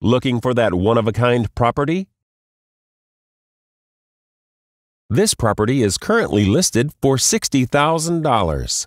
Looking for that one of a kind property? This property is currently listed for $60,000.